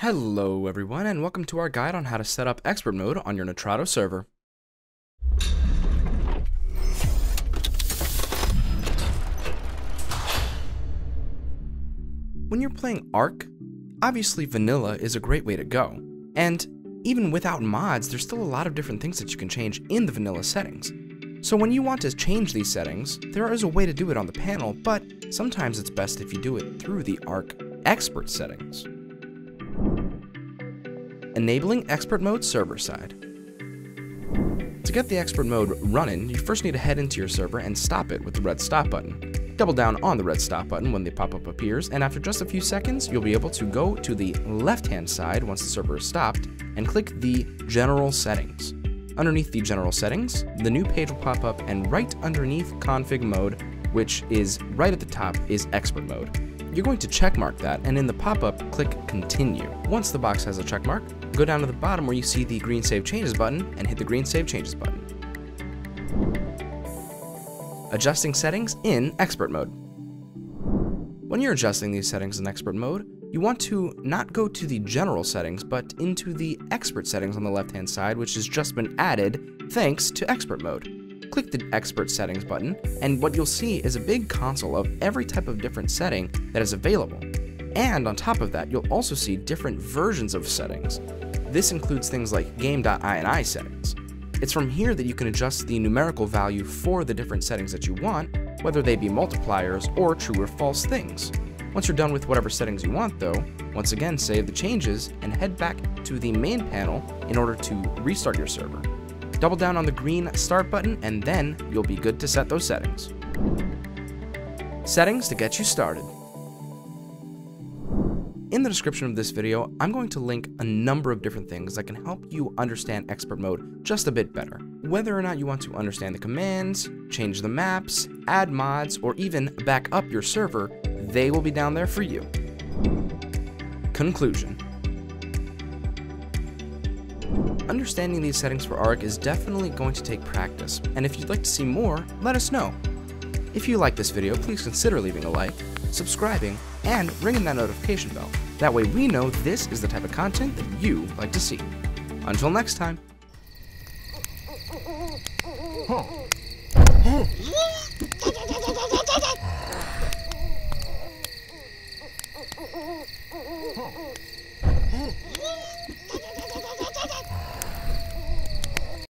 Hello everyone and welcome to our guide on how to set up expert mode on your Nitrado server. When you're playing Ark, obviously vanilla is a great way to go. And even without mods, there's still a lot of different things that you can change in the vanilla settings. So when you want to change these settings, there is a way to do it on the panel, but sometimes it's best if you do it through the Ark expert settings. Enabling expert mode server side. To get the expert mode running, you first need to head into your server and stop it with the red stop button. Double down on the red stop button when the pop-up appears, and after just a few seconds, you'll be able to go to the left-hand side once the server is stopped, and click the General Settings. Underneath the General Settings, the new page will pop up, and right underneath Config Mode, which is right at the top, is Expert Mode. You're going to checkmark that, and in the pop-up, click Continue. Once the box has a checkmark, go down to the bottom where you see the green Save Changes button, and hit the green Save Changes button. Adjusting settings in Expert Mode. When you're adjusting these settings in Expert Mode, you want to not go to the general settings, but into the expert settings on the left-hand side, which has just been added thanks to expert mode. Click the expert settings button, and what you'll see is a big console of every type of different setting that is available. And on top of that, you'll also see different versions of settings. This includes things like game.ini settings. It's from here that you can adjust the numerical value for the different settings that you want, whether they be multipliers or true or false things. Once you're done with whatever settings you want though, once again save the changes and head back to the main panel in order to restart your server. Double down on the green start button and then you'll be good to set those settings. Settings to get you started. In the description of this video, I'm going to link a number of different things that can help you understand expert mode just a bit better. Whether or not you want to understand the commands, change the maps, add mods, or even back up your server, they will be down there for you. Conclusion Understanding these settings for Ark is definitely going to take practice, and if you'd like to see more, let us know. If you like this video, please consider leaving a like, subscribing, and ringing that notification bell. That way we know this is the type of content that you like to see. Until next time. Huh.